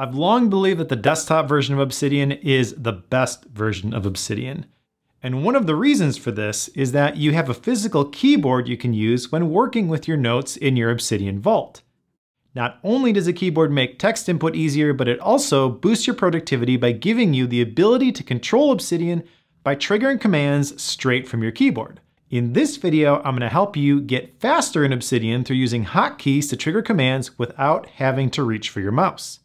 I've long believed that the desktop version of Obsidian is the best version of Obsidian. And one of the reasons for this is that you have a physical keyboard you can use when working with your notes in your Obsidian Vault. Not only does a keyboard make text input easier, but it also boosts your productivity by giving you the ability to control Obsidian by triggering commands straight from your keyboard. In this video, I'm going to help you get faster in Obsidian through using hotkeys to trigger commands without having to reach for your mouse.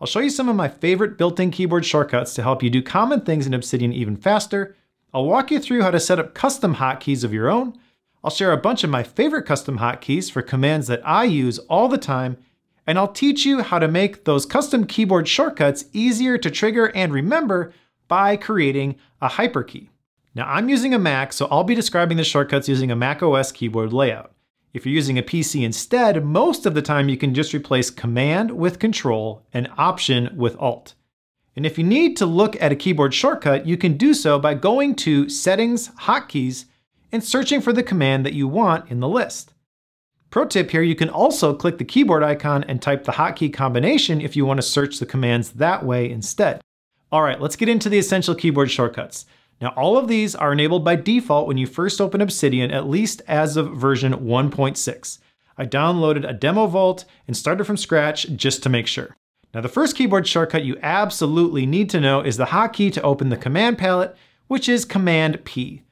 I'll show you some of my favorite built-in keyboard shortcuts to help you do common things in Obsidian even faster. I'll walk you through how to set up custom hotkeys of your own. I'll share a bunch of my favorite custom hotkeys for commands that I use all the time, and I'll teach you how to make those custom keyboard shortcuts easier to trigger and remember by creating a hyperkey. Now I'm using a Mac, so I'll be describing the shortcuts using a Mac OS keyboard layout. If you're using a PC instead, most of the time you can just replace Command with Control and Option with Alt. And if you need to look at a keyboard shortcut, you can do so by going to Settings, Hotkeys, and searching for the command that you want in the list. Pro tip here, you can also click the keyboard icon and type the hotkey combination if you want to search the commands that way instead. All right, let's get into the essential keyboard shortcuts. Now all of these are enabled by default when you first open Obsidian, at least as of version 1.6. I downloaded a demo vault and started from scratch just to make sure. Now the first keyboard shortcut you absolutely need to know is the hotkey to open the command palette, which is Command P.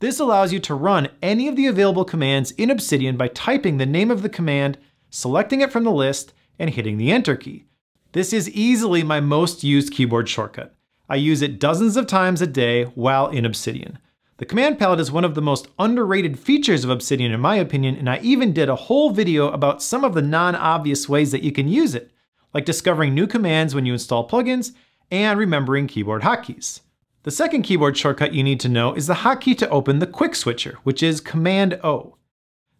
This allows you to run any of the available commands in Obsidian by typing the name of the command, selecting it from the list, and hitting the Enter key. This is easily my most used keyboard shortcut. I use it dozens of times a day while in Obsidian. The command palette is one of the most underrated features of Obsidian in my opinion, and I even did a whole video about some of the non-obvious ways that you can use it, like discovering new commands when you install plugins and remembering keyboard hotkeys. The second keyboard shortcut you need to know is the hotkey to open the quick switcher, which is Command O.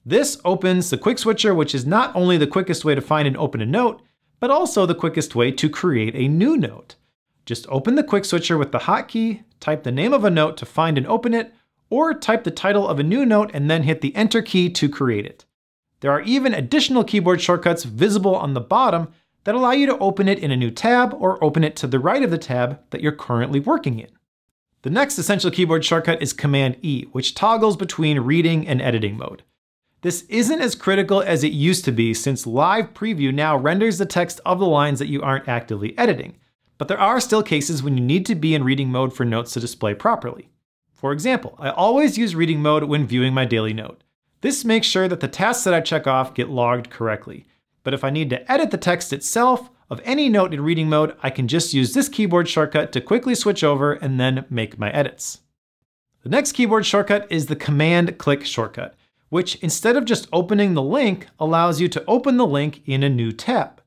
This opens the quick switcher, which is not only the quickest way to find and open a note, but also the quickest way to create a new note. Just open the quick switcher with the hotkey, type the name of a note to find and open it, or type the title of a new note and then hit the enter key to create it. There are even additional keyboard shortcuts visible on the bottom that allow you to open it in a new tab or open it to the right of the tab that you're currently working in. The next essential keyboard shortcut is Command E, which toggles between reading and editing mode. This isn't as critical as it used to be since Live Preview now renders the text of the lines that you aren't actively editing but there are still cases when you need to be in reading mode for notes to display properly. For example, I always use reading mode when viewing my daily note. This makes sure that the tasks that I check off get logged correctly. But if I need to edit the text itself of any note in reading mode, I can just use this keyboard shortcut to quickly switch over and then make my edits. The next keyboard shortcut is the command click shortcut, which instead of just opening the link, allows you to open the link in a new tab.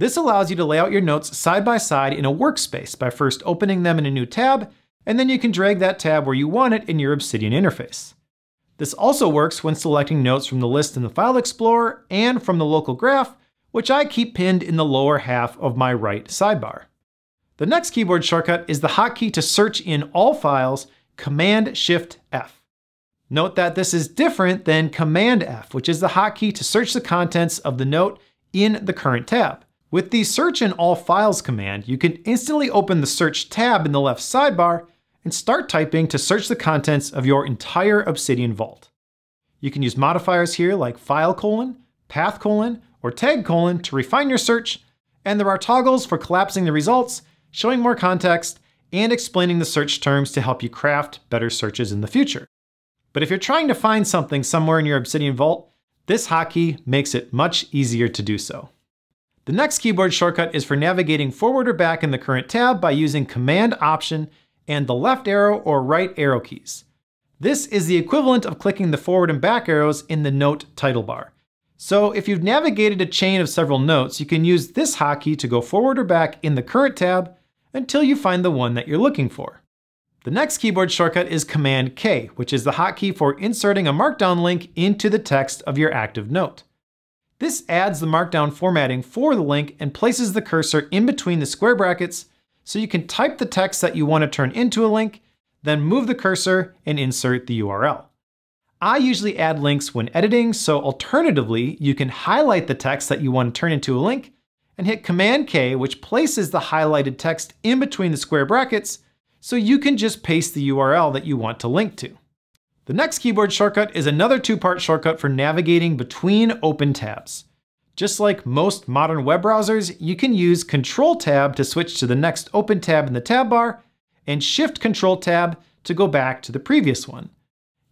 This allows you to lay out your notes side by side in a workspace by first opening them in a new tab, and then you can drag that tab where you want it in your Obsidian interface. This also works when selecting notes from the list in the File Explorer and from the local graph, which I keep pinned in the lower half of my right sidebar. The next keyboard shortcut is the hotkey to search in all files, Command-Shift-F. Note that this is different than Command-F, which is the hotkey to search the contents of the note in the current tab. With the Search in All Files command, you can instantly open the Search tab in the left sidebar and start typing to search the contents of your entire Obsidian vault. You can use modifiers here like file colon, path colon, or tag colon to refine your search, and there are toggles for collapsing the results, showing more context, and explaining the search terms to help you craft better searches in the future. But if you're trying to find something somewhere in your Obsidian Vault, this hotkey makes it much easier to do so. The next keyboard shortcut is for navigating forward or back in the current tab by using Command Option and the left arrow or right arrow keys. This is the equivalent of clicking the forward and back arrows in the note title bar. So if you've navigated a chain of several notes, you can use this hotkey to go forward or back in the current tab until you find the one that you're looking for. The next keyboard shortcut is Command K, which is the hotkey for inserting a markdown link into the text of your active note. This adds the markdown formatting for the link and places the cursor in between the square brackets so you can type the text that you want to turn into a link, then move the cursor and insert the URL. I usually add links when editing, so alternatively, you can highlight the text that you want to turn into a link and hit Command K, which places the highlighted text in between the square brackets, so you can just paste the URL that you want to link to. The next keyboard shortcut is another two-part shortcut for navigating between open tabs. Just like most modern web browsers, you can use Control Tab to switch to the next open tab in the tab bar, and Shift Control Tab to go back to the previous one.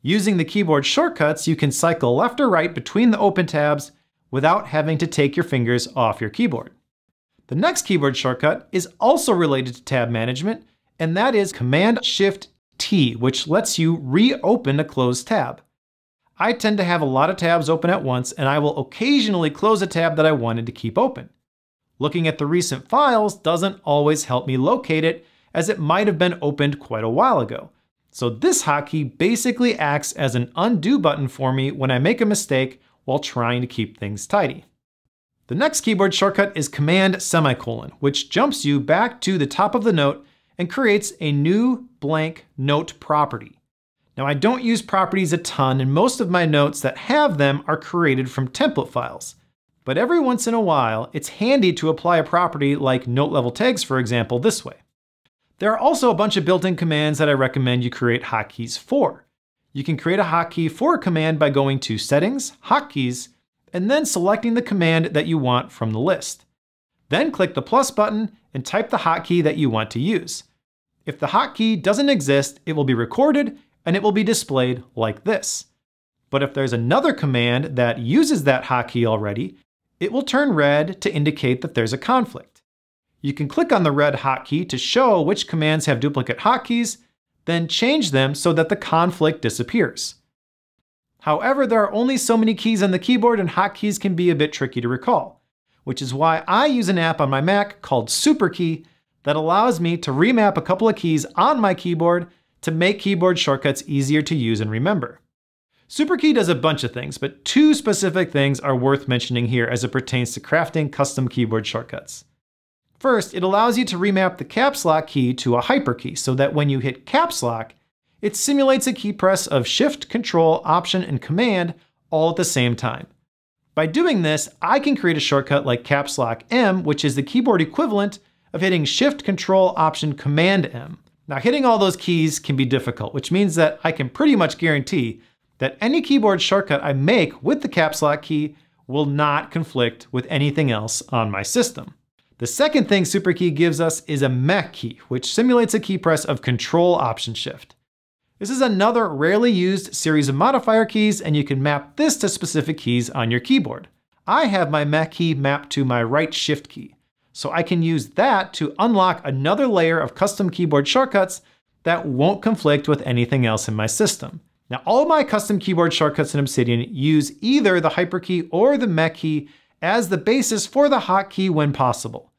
Using the keyboard shortcuts, you can cycle left or right between the open tabs without having to take your fingers off your keyboard. The next keyboard shortcut is also related to tab management, and that is Command Shift T, which lets you reopen a closed tab. I tend to have a lot of tabs open at once, and I will occasionally close a tab that I wanted to keep open. Looking at the recent files doesn't always help me locate it, as it might have been opened quite a while ago. So this hotkey basically acts as an undo button for me when I make a mistake while trying to keep things tidy. The next keyboard shortcut is Command semicolon, which jumps you back to the top of the note and creates a new blank note property. Now I don't use properties a ton and most of my notes that have them are created from template files. But every once in a while, it's handy to apply a property like note level tags, for example, this way. There are also a bunch of built-in commands that I recommend you create hotkeys for. You can create a hotkey for a command by going to Settings, Hotkeys, and then selecting the command that you want from the list. Then click the plus button and type the hotkey that you want to use. If the hotkey doesn't exist, it will be recorded and it will be displayed like this. But if there's another command that uses that hotkey already, it will turn red to indicate that there's a conflict. You can click on the red hotkey to show which commands have duplicate hotkeys, then change them so that the conflict disappears. However, there are only so many keys on the keyboard and hotkeys can be a bit tricky to recall, which is why I use an app on my Mac called SuperKey that allows me to remap a couple of keys on my keyboard to make keyboard shortcuts easier to use and remember. SuperKey does a bunch of things, but two specific things are worth mentioning here as it pertains to crafting custom keyboard shortcuts. First, it allows you to remap the caps lock key to a hyperkey so that when you hit caps lock, it simulates a key press of Shift, Control, Option, and Command all at the same time. By doing this, I can create a shortcut like Caps Lock M, which is the keyboard equivalent of hitting Shift, Control, Option, Command M. Now hitting all those keys can be difficult, which means that I can pretty much guarantee that any keyboard shortcut I make with the Caps Lock key will not conflict with anything else on my system. The second thing SuperKey gives us is a Meh key, which simulates a key press of Control Option Shift. This is another rarely used series of modifier keys, and you can map this to specific keys on your keyboard. I have my Meh key mapped to my right shift key, so I can use that to unlock another layer of custom keyboard shortcuts that won't conflict with anything else in my system. Now, all my custom keyboard shortcuts in Obsidian use either the hyperkey or the Meh key as the basis for the hotkey when possible.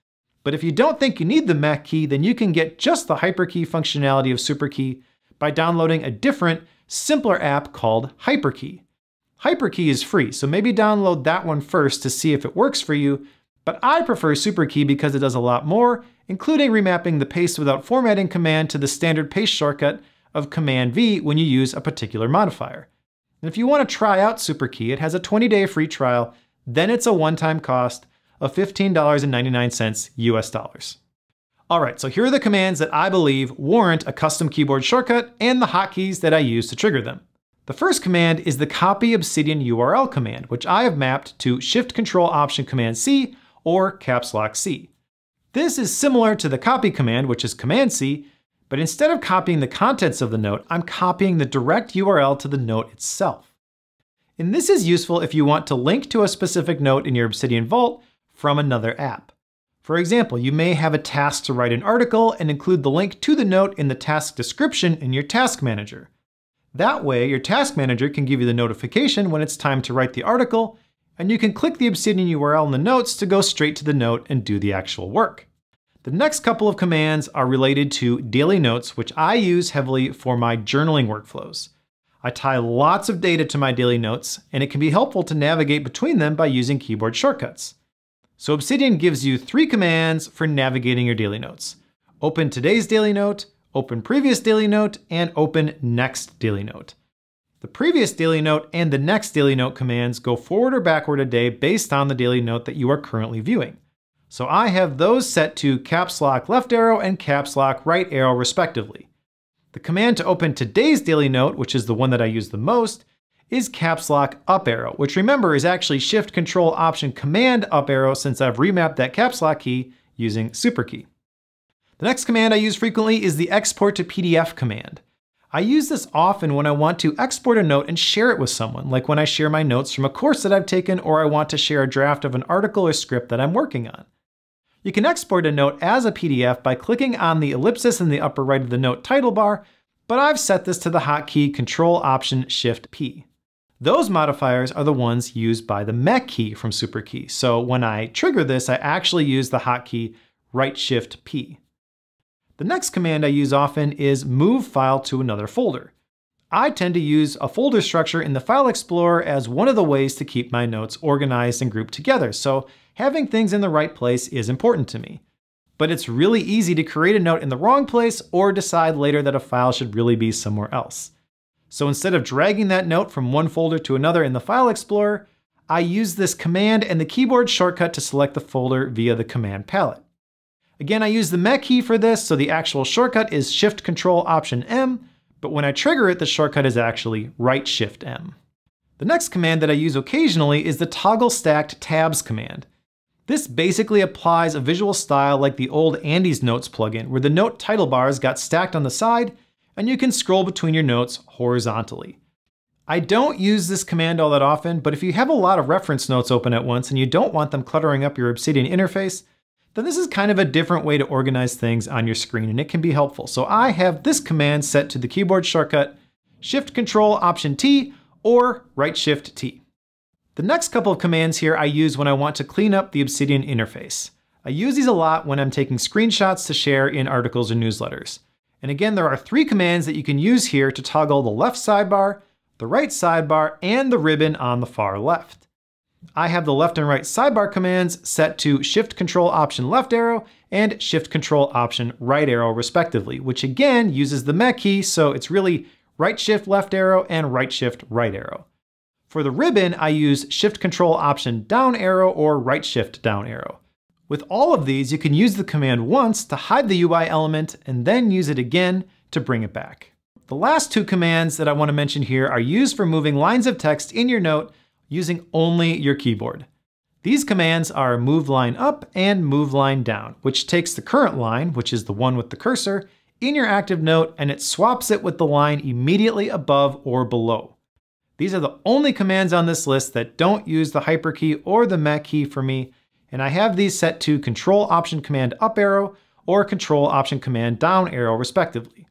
But if you don't think you need the Meh key, then you can get just the hyperkey functionality of SuperKey by downloading a different, simpler app called Hyperkey. Hyperkey is free, so maybe download that one first to see if it works for you, but I prefer SuperKey because it does a lot more, including remapping the paste without formatting command to the standard paste shortcut of Command V when you use a particular modifier. And if you want to try out SuperKey, it has a 20-day free trial, then it's a one-time cost of $15.99 US dollars. All right, so here are the commands that I believe warrant a custom keyboard shortcut and the hotkeys that I use to trigger them. The first command is the copy obsidian URL command, which I have mapped to Shift Control Option Command C or Caps Lock C. This is similar to the copy command, which is Command C, but instead of copying the contents of the note, I'm copying the direct URL to the note itself. And this is useful if you want to link to a specific note in your Obsidian Vault from another app. For example, you may have a task to write an article and include the link to the note in the task description in your task manager. That way, your task manager can give you the notification when it's time to write the article, and you can click the Obsidian URL in the notes to go straight to the note and do the actual work. The next couple of commands are related to daily notes, which I use heavily for my journaling workflows. I tie lots of data to my daily notes, and it can be helpful to navigate between them by using keyboard shortcuts. So Obsidian gives you three commands for navigating your daily notes. Open today's daily note, open previous daily note, and open next daily note. The previous daily note and the next daily note commands go forward or backward a day based on the daily note that you are currently viewing. So I have those set to caps lock left arrow and caps lock right arrow respectively. The command to open today's daily note, which is the one that I use the most, is caps lock up arrow, which remember is actually shift control option command up arrow since I've remapped that caps lock key using SuperKey. The next command I use frequently is the export to PDF command. I use this often when I want to export a note and share it with someone, like when I share my notes from a course that I've taken or I want to share a draft of an article or script that I'm working on. You can export a note as a PDF by clicking on the ellipsis in the upper right of the note title bar, but I've set this to the hotkey Control Option Shift P. Those modifiers are the ones used by the Meh key from SuperKey. So when I trigger this, I actually use the hotkey Right Shift P. The next command I use often is move file to another folder. I tend to use a folder structure in the File Explorer as one of the ways to keep my notes organized and grouped together, so having things in the right place is important to me. But it's really easy to create a note in the wrong place or decide later that a file should really be somewhere else. So instead of dragging that note from one folder to another in the File Explorer, I use this command and the keyboard shortcut to select the folder via the command palette. Again, I use the Meh key for this, so the actual shortcut is Shift Control Option M, but when I trigger it, the shortcut is actually Right Shift M. The next command that I use occasionally is the Toggle Stacked Tabs command. This basically applies a visual style like the old Andy's Notes plugin, where the note title bars got stacked on the side and you can scroll between your notes horizontally. I don't use this command all that often, but if you have a lot of reference notes open at once and you don't want them cluttering up your Obsidian interface, then this is kind of a different way to organize things on your screen and it can be helpful. So I have this command set to the keyboard shortcut Shift Control Option T or Right Shift T. The next couple of commands here I use when I want to clean up the Obsidian interface. I use these a lot when I'm taking screenshots to share in articles or newsletters. And again, there are three commands that you can use here to toggle the left sidebar, the right sidebar, and the ribbon on the far left. I have the left and right sidebar commands set to Shift Control Option left arrow and Shift Control Option right arrow respectively, which again uses the Meh key, so it's really right shift left arrow and right shift right arrow. For the ribbon, I use Shift Control Option down arrow or right shift down arrow. With all of these, you can use the command once to hide the UI element and then use it again to bring it back. The last two commands that I want to mention here are used for moving lines of text in your note using only your keyboard. These commands are move line up and move line down, which takes the current line, which is the one with the cursor, in your active note and it swaps it with the line immediately above or below. These are the only commands on this list that don't use the hyperkey or the Meh key for me, and I have these set to Control Option Command up arrow or Control Option Command down arrow respectively.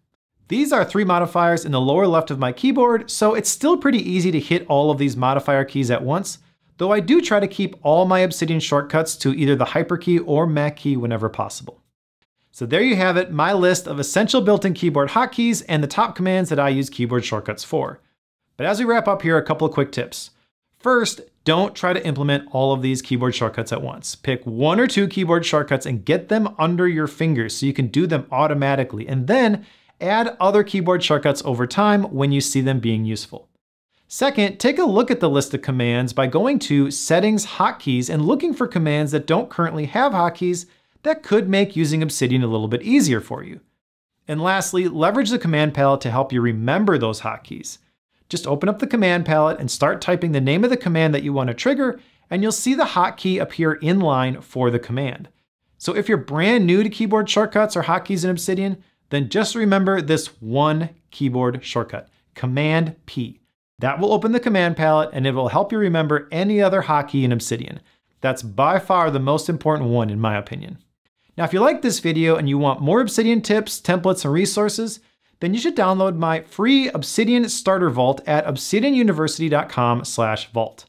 These are three modifiers in the lower left of my keyboard, so it's still pretty easy to hit all of these modifier keys at once, though I do try to keep all my Obsidian shortcuts to either the hyperkey or Meh key whenever possible. So there you have it, my list of essential built-in keyboard hotkeys and the top commands that I use keyboard shortcuts for. But as we wrap up here, a couple of quick tips. First, don't try to implement all of these keyboard shortcuts at once. Pick one or two keyboard shortcuts and get them under your fingers so you can do them automatically, and then add other keyboard shortcuts over time when you see them being useful. Second, take a look at the list of commands by going to Settings Hotkeys and looking for commands that don't currently have hotkeys that could make using Obsidian a little bit easier for you. And lastly, leverage the command palette to help you remember those hotkeys. Just open up the command palette and start typing the name of the command that you want to trigger, and you'll see the hotkey appear in line for the command. So if you're brand new to keyboard shortcuts or hotkeys in Obsidian, then just remember this one keyboard shortcut, Command P. That will open the command palette and it will help you remember any other hotkey in Obsidian. That's by far the most important one in my opinion. Now, if you like this video and you want more Obsidian tips, templates, and resources, then you should download my free Obsidian Starter Vault at obsidianuniversity.com/vault.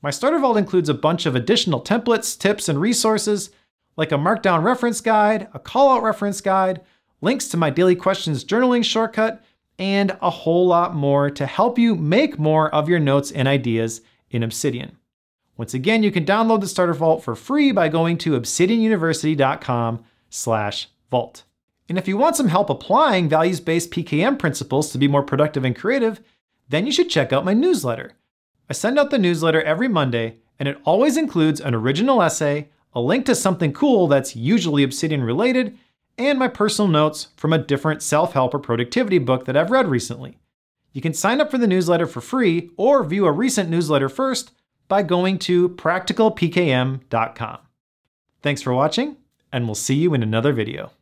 My Starter Vault includes a bunch of additional templates, tips, and resources, like a Markdown reference guide, a callout reference guide, links to my daily questions journaling shortcut, and a whole lot more to help you make more of your notes and ideas in Obsidian. Once again, you can download the Starter Vault for free by going to obsidianuniversity.com/vault. And if you want some help applying values-based PKM principles to be more productive and creative, then you should check out my newsletter. I send out the newsletter every Monday, and it always includes an original essay, a link to something cool that's usually Obsidian related, and my personal notes from a different self-help or productivity book that I've read recently. You can sign up for the newsletter for free or view a recent newsletter first by going to practicalpkm.com. Thanks for watching, and we'll see you in another video.